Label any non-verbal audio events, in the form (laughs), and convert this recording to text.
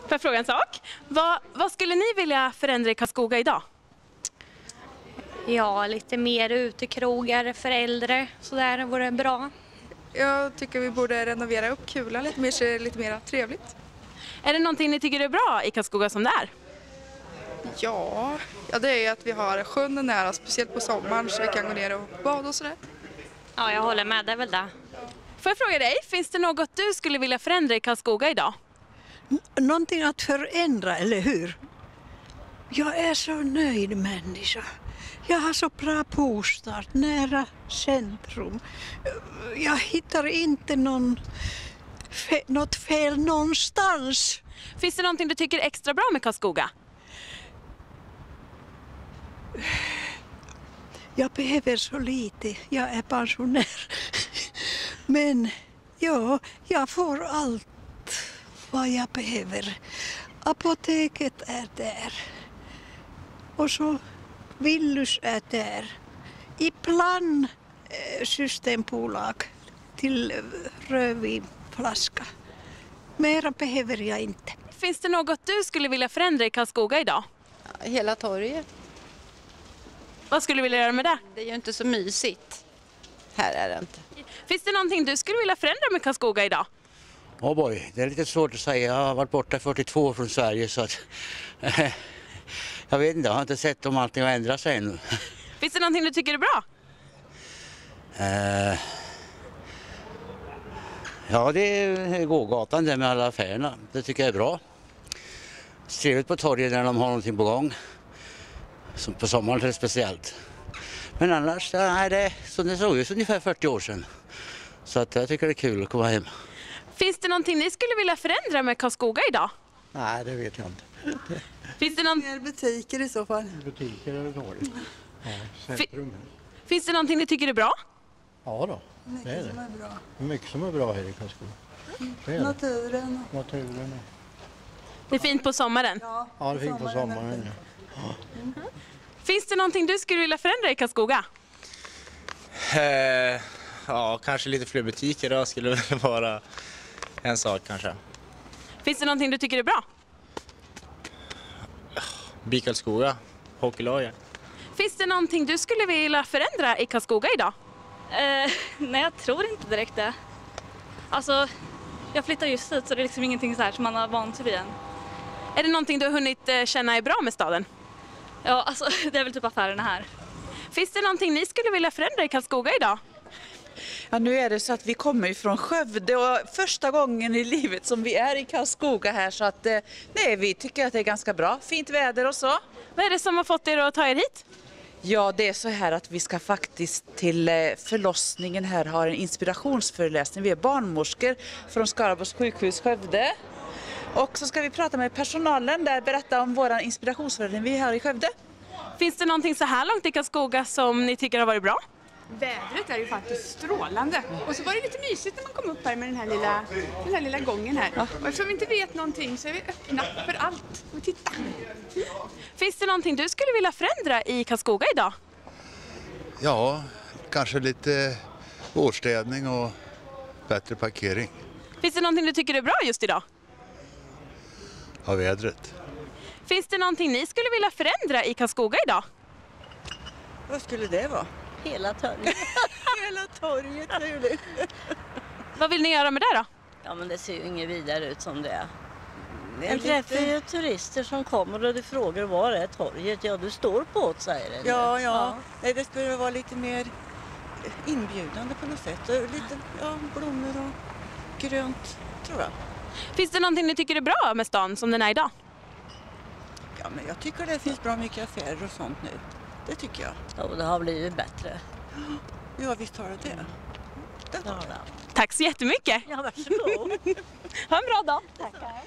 Får jag fråga en sak? Vad, vad skulle ni vilja förändra i Karlskoga idag? Ja, lite mer utekrogar för äldre. Sådär vore bra. Jag tycker vi borde renovera upp Kulan lite mer så det är lite mer trevligt. Är det någonting ni tycker är bra i Karlskoga som det är? Ja, ja det är ju att vi har sjön nära, speciellt på sommaren så vi kan gå ner och bada och sådär. Ja, jag håller med. Det är väl det. Får jag fråga dig, finns det något du skulle vilja förändra i Karlskoga idag? Någonting att förändra, eller hur? Jag är så nöjd människa. Jag har så bra bostad nära centrum. Jag hittar inte någon fe, något fel någonstans. Finns det någonting du tycker är extra bra med Karlskoga? Jag behöver så lite, jag är pensionär. Men ja, jag får allt vad jag behöver. Apoteket är där. Och så Willys är där. Ibland eh, systembolag till eh, rödvinflaska. Mera behöver jag inte. Finns det något du skulle vilja förändra i Karlskoga idag? Hela torget. Vad skulle du vilja göra med det? Det är ju inte så mysigt. Här är det inte. Finns det någonting du skulle vilja förändra med Karlskoga idag? Oh boy, det är lite svårt att säga. Jag har varit borta 42 år från Sverige så att (laughs) jag vet inte, jag har inte sett om allting har ändrat sig ännu. (laughs) Finns det någonting du tycker är bra? Eh, ja, det är gågatan där med alla affärerna. Det tycker jag är bra. Trevligt på torget när de har någonting på gång. Som på sommaren är det speciellt. Men annars, nej, det, så det såg ut ungefär 40 år sedan. Så att jag tycker det är kul att komma hem. Finns det någonting ni skulle vilja förändra med Karlskoga idag? Nej, det vet jag inte. Finns det, någon, Mer butiker i så fall. Butiker är dåligt. Ja, centrum. finns det någonting ni tycker är bra? Ja då, det är Som det. är bra. Det är mycket som är bra här i Karlskoga. Det det. Naturen. Naturen. Det är fint på sommaren. Ja, Ja, det är fint på sommaren. ja. Finns det någonting du skulle vilja förändra i Karlskoga? Eh, ja, kanske lite fler butiker då skulle väl vara en sak kanske. Finns det någonting du tycker är bra? BIK Karlskoga, hockeylaget. Finns det någonting du skulle vilja förändra i Karlskoga idag? Eh, nej, jag tror inte direkt det. Alltså, jag flyttar just hit så det är liksom ingenting så här som man har vant sig vid än. Är det någonting du har hunnit eh, känna är bra med staden? Ja, alltså (laughs) det är väl typ affärerna här. Finns det någonting ni skulle vilja förändra i Karlskoga idag? Ja, nu är det så att vi kommer ifrån Skövde och första gången i livet som vi är i Karlskoga här så att eh, nej, vi tycker att det är ganska bra. Fint väder och så. Vad är det som har fått er att ta er hit? Ja, det är så här att vi ska faktiskt till eh, förlossningen här ha en inspirationsföreläsning. Vi är barnmorskor från Skaraborgs sjukhus Skövde. Och så ska vi prata med personalen där, berätta om vår inspirationsföreläsning vi har i Skövde. Finns det någonting så här långt i Karlskoga som ni tycker har varit bra? Vädret är ju faktiskt strålande. Och så var det lite mysigt när man kom upp här med den här lilla, den här lilla gången här. Och eftersom vi inte vet någonting så är vi öppna för allt. Och titta! (laughs) Finns det någonting du skulle vilja förändra i Karlskoga idag? Ja, kanske lite vårstädning och bättre parkering Finns det någonting du tycker är bra just idag? av vädret. Finns det någonting ni skulle vilja förändra i Karlskoga idag? Vad skulle det vara? Hela torget. (laughs) Hela torget, det? (laughs) Vad vill ni göra med det då? Ja, men det ser ju inget vidare ut som det är. Det är En träffar lite- ju turister som kommer och du frågar var är torget? Ja, du står på det, säger den. Ja, ja. Nej, det skulle vara lite mer inbjudande på något sätt. Lite ja, blommor och grönt, tror jag. Finns det någonting ni tycker är bra med stan som den är idag? Ja, men jag tycker det finns bra mycket affärer och sånt nu. Det tycker jag. Ja, det har blivit bättre. (gasps) Ja, visst har det det. Det har det. Tack så jättemycket! Ja, varsågod. (laughs) Ha en bra dag! Tackar.